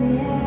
Yeah.